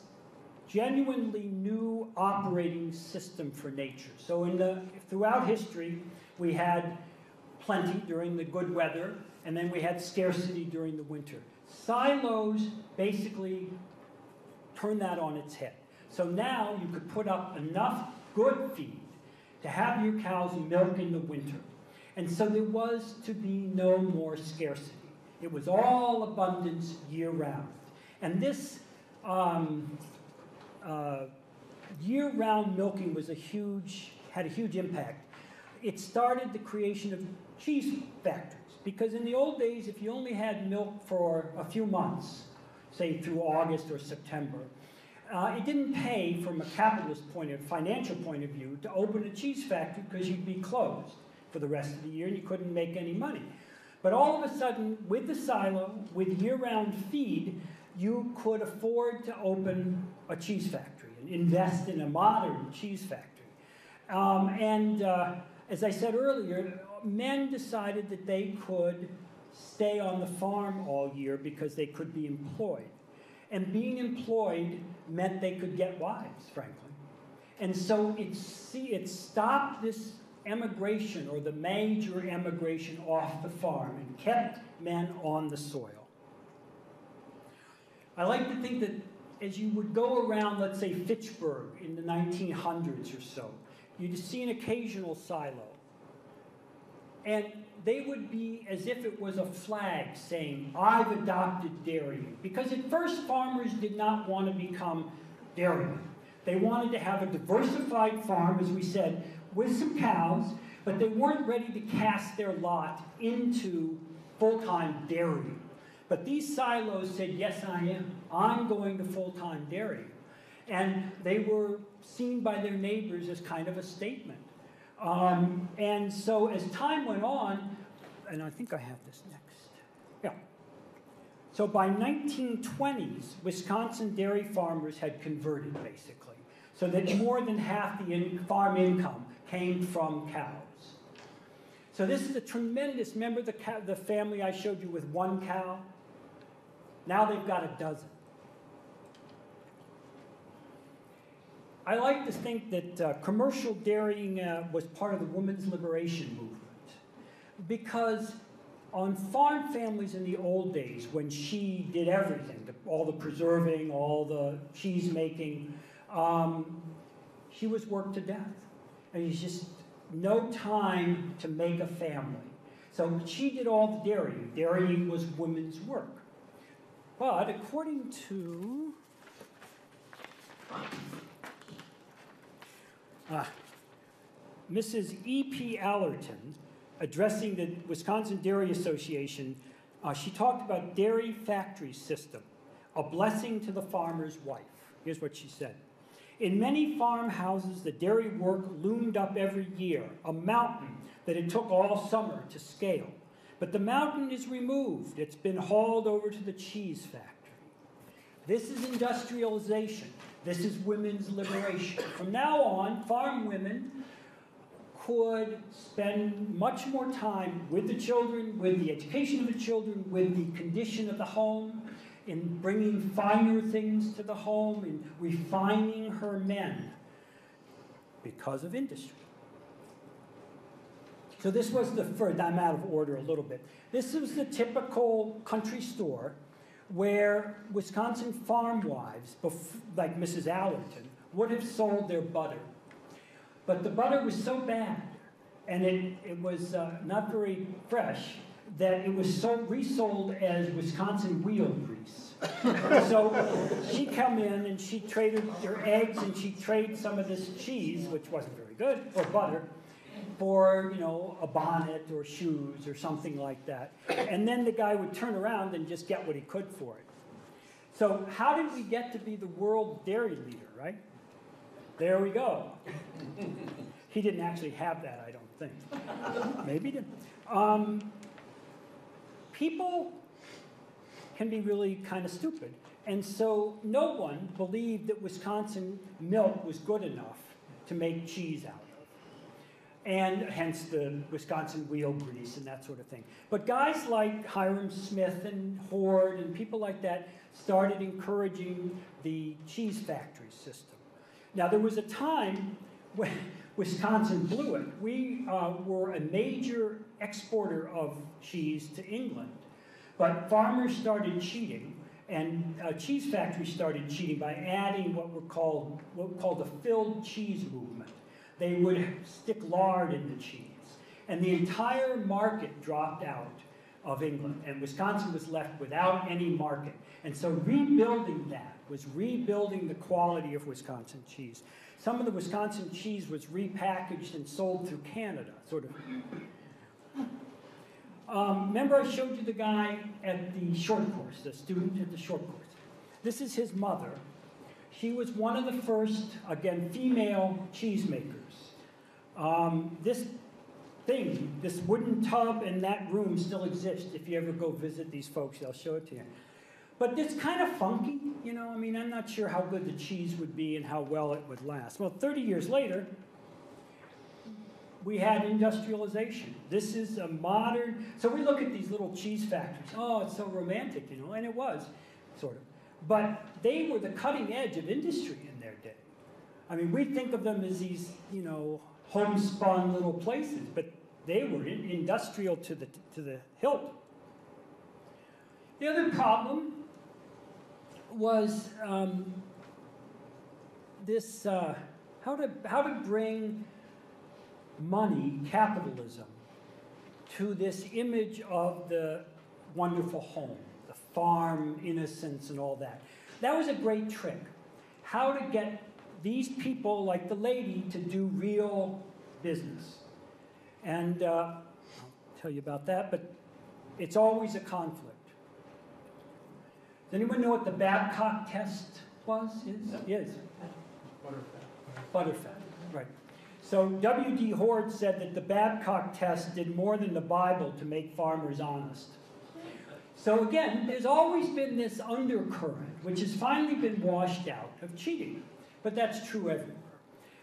genuinely new operating system for nature. So in the throughout history, we had plenty during the good weather, and then we had scarcity during the winter. Silos basically turn that on its head. So now you could put up enough good feed to have your cows milk in the winter. And so there was to be no more scarcity. It was all abundance year round. And this um, uh, year round milking was a huge, had a huge impact. It started the creation of cheese factories. Because in the old days, if you only had milk for a few months, say through August or September, uh, it didn't pay from a capitalist point of financial point of view to open a cheese factory because you'd be closed for the rest of the year and you couldn't make any money. But all of a sudden, with the silo, with year-round feed, you could afford to open a cheese factory and invest in a modern cheese factory. Um, and uh, as I said earlier, men decided that they could stay on the farm all year because they could be employed. And being employed meant they could get wives, frankly. And so it, see, it stopped this emigration or the major emigration off the farm and kept men on the soil. I like to think that as you would go around, let's say, Fitchburg in the 1900s or so, you'd see an occasional silo. And they would be as if it was a flag saying, I've adopted dairying. Because at first, farmers did not want to become dairymen. They wanted to have a diversified farm, as we said, with some cows, but they weren't ready to cast their lot into full-time dairy. But these silos said, yes, I am. I'm going to full-time dairy. And they were seen by their neighbors as kind of a statement. Um, and so as time went on, and I think I have this next. Yeah. So by 1920s, Wisconsin dairy farmers had converted basically, so that more than half the in farm income came from cows. So this is a tremendous. Remember the the family I showed you with one cow? Now they've got a dozen. I like to think that uh, commercial dairying uh, was part of the women's liberation movement because on farm families in the old days, when she did everything, all the preserving, all the cheese making, um, she was worked to death. And there's just no time to make a family. So she did all the dairying. Dairying was women's work. But according to ah, Mrs. E.P. Allerton, addressing the Wisconsin Dairy Association, uh, she talked about dairy factory system, a blessing to the farmer's wife. Here's what she said. In many farmhouses, the dairy work loomed up every year, a mountain that it took all summer to scale. But the mountain is removed. It's been hauled over to the cheese factory. This is industrialization. This is women's liberation. From now on, farm women could spend much more time with the children, with the education of the children, with the condition of the home, in bringing finer things to the home, in refining her men because of industry. So this was the first, I'm out of order a little bit. This was the typical country store where Wisconsin farm wives, like Mrs. Allerton, would have sold their butter. But the butter was so bad, and it, it was uh, not very fresh, that it was so resold as Wisconsin wheel grease. *laughs* so she'd come in and she traded her eggs and she'd trade some of this cheese, which wasn't very good, or butter, for, you know, a bonnet or shoes or something like that. And then the guy would turn around and just get what he could for it. So how did we get to be the world dairy leader, right? There we go. he didn't actually have that, I don't think. Maybe did. Um, people can be really kind of stupid. And so no one believed that Wisconsin milk was good enough to make cheese out. And hence the Wisconsin wheel grease and that sort of thing. But guys like Hiram Smith and Hoard and people like that started encouraging the cheese factory system. Now, there was a time when *laughs* Wisconsin blew it. We uh, were a major exporter of cheese to England. But farmers started cheating, and uh, cheese factories started cheating by adding what were called what were called the filled cheese movement. They would stick lard in the cheese, and the entire market dropped out of England, and Wisconsin was left without any market. And so rebuilding that was rebuilding the quality of Wisconsin cheese. Some of the Wisconsin cheese was repackaged and sold through Canada, sort of. Um, remember I showed you the guy at the short course, the student at the short course. This is his mother. She was one of the first, again, female cheesemakers. Um, this thing, this wooden tub in that room still exists. If you ever go visit these folks, they'll show it to you. But it's kind of funky, you know. I mean, I'm not sure how good the cheese would be and how well it would last. Well, 30 years later, we had industrialization. This is a modern. So we look at these little cheese factories. Oh, it's so romantic, you know, and it was, sort of. But they were the cutting edge of industry in their day. I mean, we think of them as these, you know, homespun little places, but they were industrial to the, to the hilt. The other problem was um, this uh, how, to, how to bring money, capitalism, to this image of the wonderful home, farm innocence, and all that. That was a great trick. How to get these people, like the lady, to do real business. And uh, I'll tell you about that, but it's always a conflict. Does anyone know what the Babcock test was? Is? Is? Butterfat, right. So W.D. Hoard said that the Babcock test did more than the Bible to make farmers honest. So again, there's always been this undercurrent, which has finally been washed out of cheating. But that's true everywhere.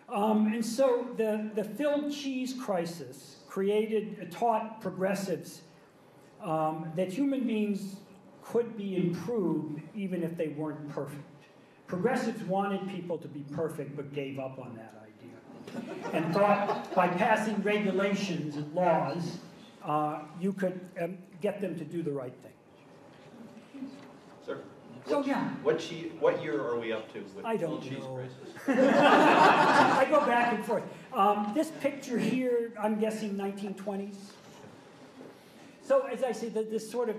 Um, and so the, the filled cheese crisis created, taught progressives um, that human beings could be improved even if they weren't perfect. Progressives wanted people to be perfect but gave up on that idea. And thought by passing regulations and laws, uh, you could um, get them to do the right thing. Sir? So, yeah. What che, what year are we up to with I don't full cheese know. prices? *laughs* *laughs* I go back and forth. Um, this picture here, I'm guessing 1920s. So, as I say, the, this sort of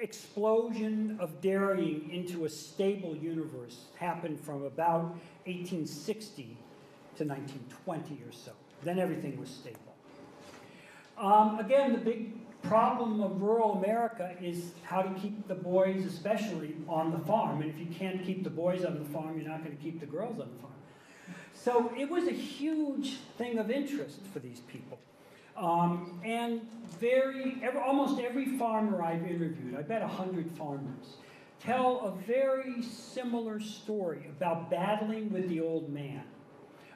explosion of dairying into a stable universe happened from about 1860 to 1920 or so. Then everything was stable. Um, again, the big problem of rural America is how to keep the boys, especially, on the farm. And if you can't keep the boys on the farm, you're not going to keep the girls on the farm. So it was a huge thing of interest for these people. Um, and very, every, almost every farmer I've interviewed, I bet 100 farmers, tell a very similar story about battling with the old man,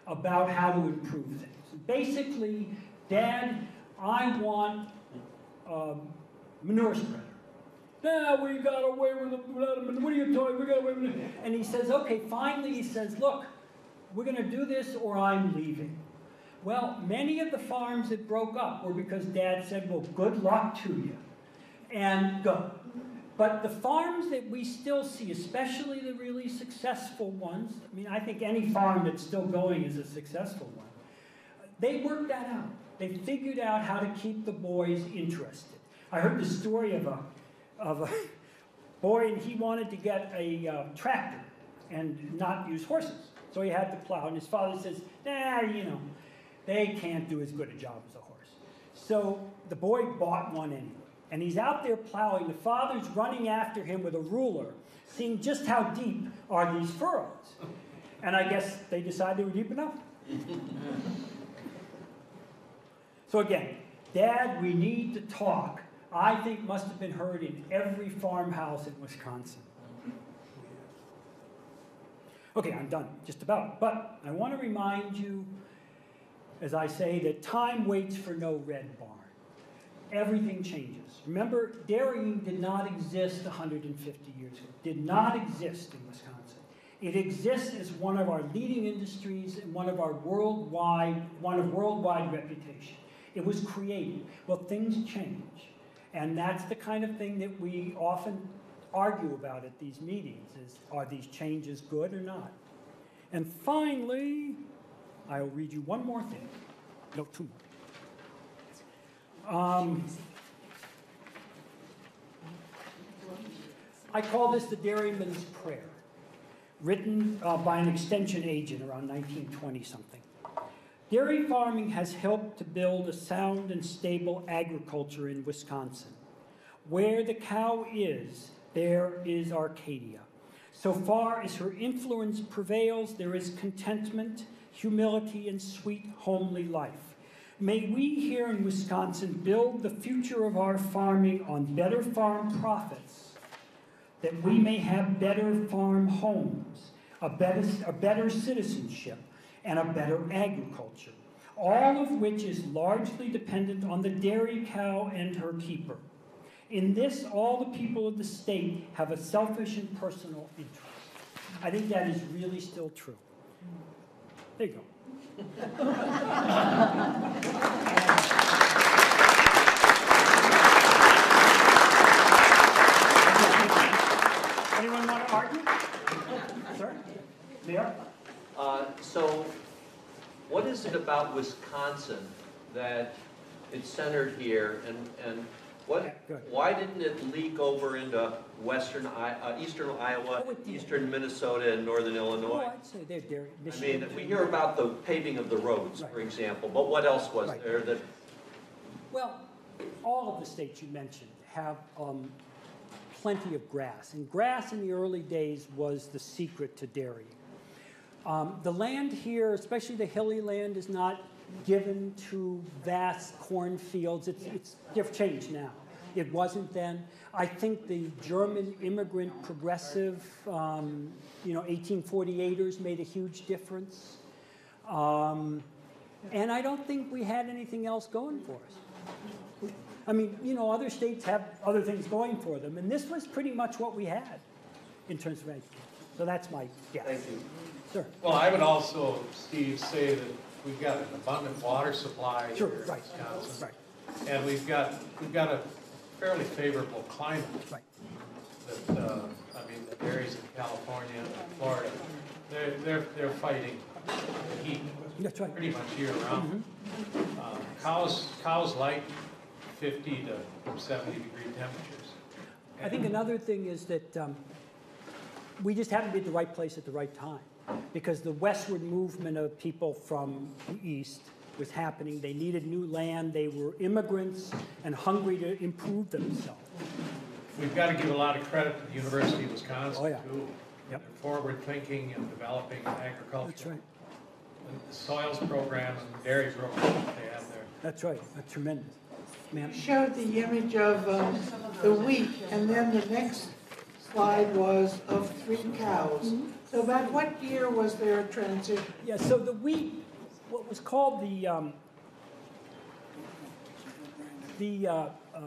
about how to improve things. Basically, Dad, I want um, manure spreader. Now we got away with manure. What are you talking? We got away with it. And he says, okay, finally, he says, look, we're going to do this or I'm leaving. Well, many of the farms that broke up were because Dad said, well, good luck to you, and go. But the farms that we still see, especially the really successful ones, I mean, I think any farm that's still going is a successful one, they worked that out. They figured out how to keep the boys interested. I heard the story of a, of a *laughs* boy, and he wanted to get a uh, tractor and not use horses. So he had to plow, and his father says, nah, you know, they can't do as good a job as a horse. So the boy bought one anyway. And he's out there plowing. The father's running after him with a ruler, seeing just how deep are these furrows. And I guess they decided they were deep enough. *laughs* so again, Dad, we need to talk. I think must have been heard in every farmhouse in Wisconsin. Okay, I'm done, just about. But I want to remind you as I say, that time waits for no red barn. Everything changes. Remember, dairying did not exist 150 years ago, did not exist in Wisconsin. It exists as one of our leading industries and one of our worldwide, one of worldwide reputation. It was created. Well, things change. And that's the kind of thing that we often argue about at these meetings is are these changes good or not? And finally, I'll read you one more thing. No, two more. Um, I call this the dairyman's prayer, written uh, by an extension agent around 1920 something. Dairy farming has helped to build a sound and stable agriculture in Wisconsin. Where the cow is, there is Arcadia. So far as her influence prevails, there is contentment humility, and sweet, homely life. May we here in Wisconsin build the future of our farming on better farm profits, that we may have better farm homes, a better, a better citizenship, and a better agriculture, all of which is largely dependent on the dairy cow and her keeper. In this, all the people of the state have a selfish and personal interest. I think that is really still true. There you go. *laughs* Anyone want to argue? Sir? Mayor? Uh, So what is it about Wisconsin that it's centered here? And, and What, why didn't it leak over into western, uh, eastern Iowa, Oh, eastern Minnesota, and northern Oh, Illinois? I'd say they're dairy, I mean, we hear about the paving of the roads, for example, but what else was Right. there that, Well, all of the states you mentioned have um, plenty of grass, and grass in the early days was the secret to dairying. Um, the land here, especially the hilly land, is not given to vast cornfields. It's, it's changed now. It wasn't then. I think the German immigrant progressive, um, you know, 1848ers made a huge difference. Um, and I don't think we had anything else going for us. I mean, you know, other states have other things going for them, and this was pretty much what we had in terms of education. So that's my guess. thank you. Sure. Well, I would also, Steve, say that we've got an abundant water supply Sure, here in right, Wisconsin. right, And we've got, we've got a fairly favorable climate right. that, uh, I mean, the areas in California and Florida, they're, they're, they're fighting heat That's right. pretty much year round. Uh, Cows, cows like 50 to 70 degree temperatures. I think another thing is that um, we just happened to be at the right place at the right time. Because the westward movement of people from the east was happening. They needed new land. They were immigrants and hungry to improve themselves. We've got to give a lot of credit to the University of Wisconsin, Oh, yeah. too. Yep. Their forward thinking and developing agriculture. That's right. the soils program and dairy program that they have there. That's right. That's tremendous. Ma'am? Showed the image of um, the wheat, and then the next slide was of three cows. So about what year was there a transition? Yeah, so the wheat, what was called the, um, the, uh, uh,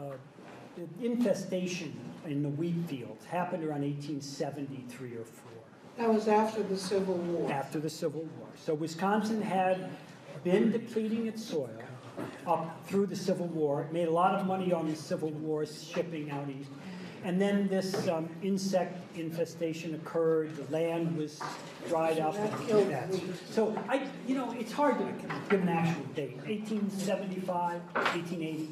the infestation in the wheat fields happened around 1873 or 4, That was after the Civil War. after the Civil War. So Wisconsin had been depleting its soil up through the Civil War, It made a lot of money on the Civil War shipping out east. And then this um, insect infestation occurred, the land was dried up. and killed Yeah. wheat. So I, you know, it's hard to give an actual date, 1875, 1880.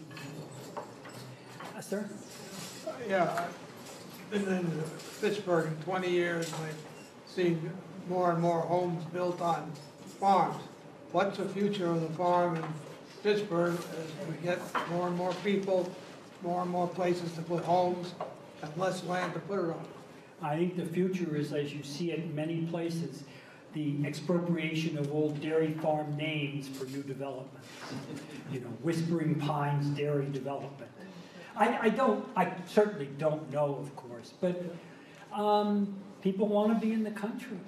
Uh, Sir? Yeah, I've been in Fitchburg in 20 years, and I've seen more and more homes built on farms. What's the future of the farm in Fitchburg as we get more and more people, more and more places to put homes, and less land to put it on? I think the future is, as you see it in many places, the expropriation of old dairy farm names for new developments. You know, Whispering Pines Dairy Development. I, I don't, I certainly don't know, of course, but um, people want to be in the country.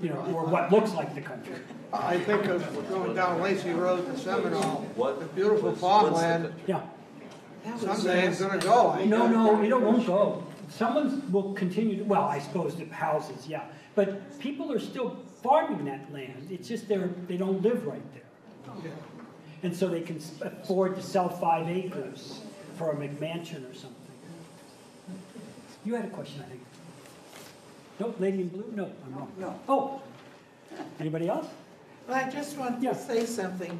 You know, or what looks like the country. I think of going down Lacy Road to Seminole, What? the beautiful what's- what's the- farmland, Yeah. That was someday it's gonna go. I- No, no, it won't go. Someone will continue, to well, I suppose the houses, yeah. But people are still farming that land. It's just they're, they don't live right there. Yeah. And so they can s- afford to sell five acres for a McMansion or something. You had a question, I think. Nope, lady in blue? No, I'm wrong. No. Oh, anybody else? Well, I just wanted Yeah. to say something.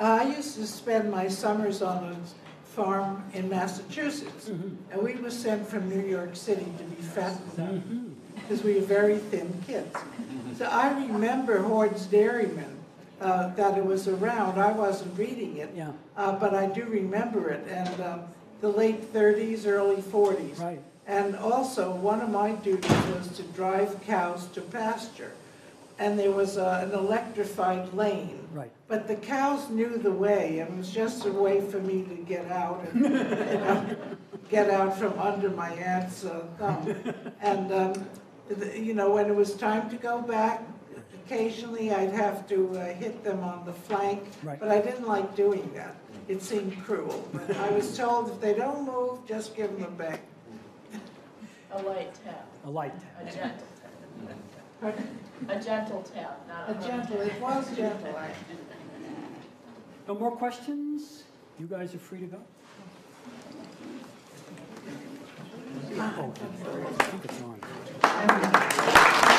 Uh, I used to spend my summers on a farm in Massachusetts, and we were sent from New York City to be fattened up because we were very thin kids. So I remember Hoard's Dairyman, uh, that it was around. I wasn't reading it, Yeah, uh, but I do remember it, and um, the late 30s, early 40s. right. And also, one of my duties was to drive cows to pasture. And there was uh, an electrified lane. Right. But the cows knew the way, and it was just a way for me to get out and, you know, *laughs* get out from under my aunt's uh, thumb. *laughs* And, um, the- you know, when it was time to go back, occasionally I'd have to uh, hit them on the flank. Right. But I didn't like doing that. It seemed cruel. But I was told if they don't move, just give them a bang. A light tap, A light tap. a gentle tap. A gentle tap, not A a gentle, it was gentle, actually. No more questions? You guys are free to go. Oh, I think it's on.